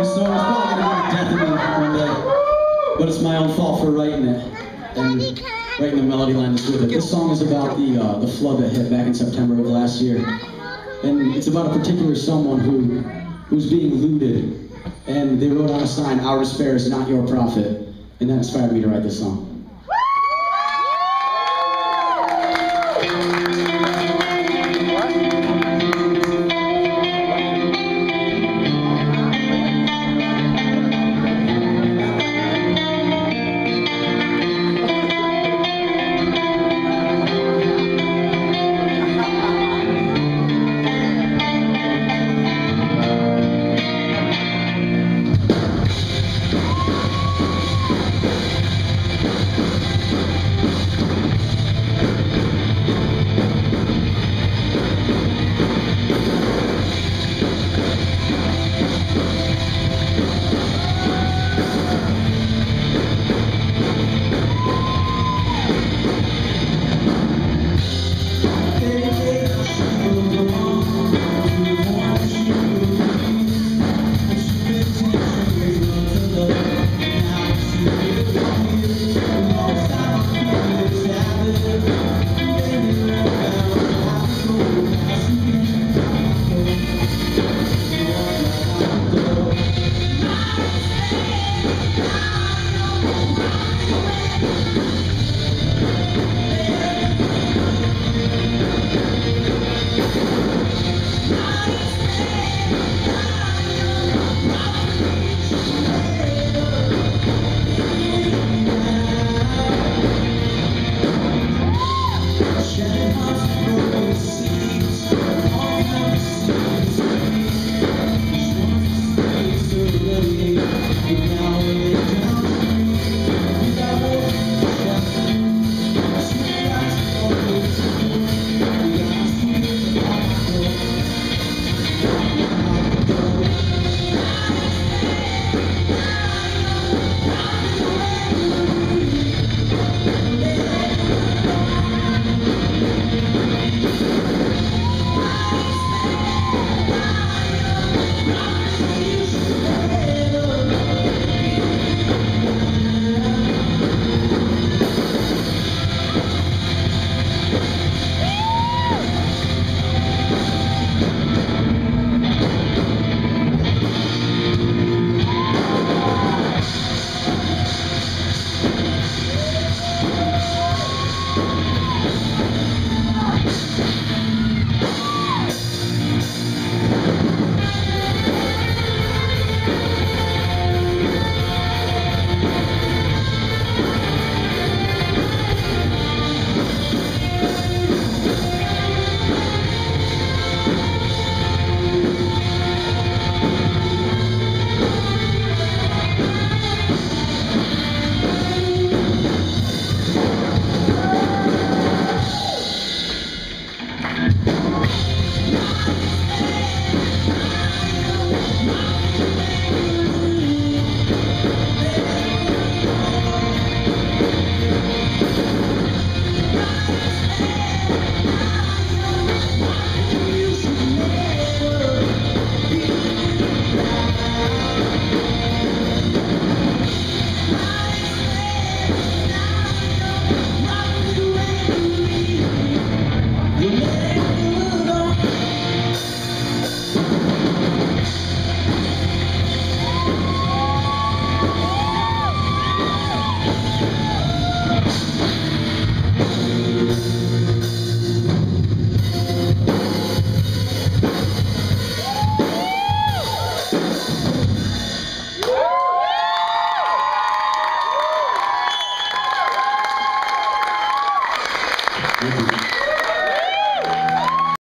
This song is probably going to death one day, but it's my own fault for writing it and writing the melody lines with it. This song is about the uh, the flood that hit back in September of last year, and it's about a particular someone who who's being looted, and they wrote on a sign, "Our despair is not your profit," and that inspired me to write this song.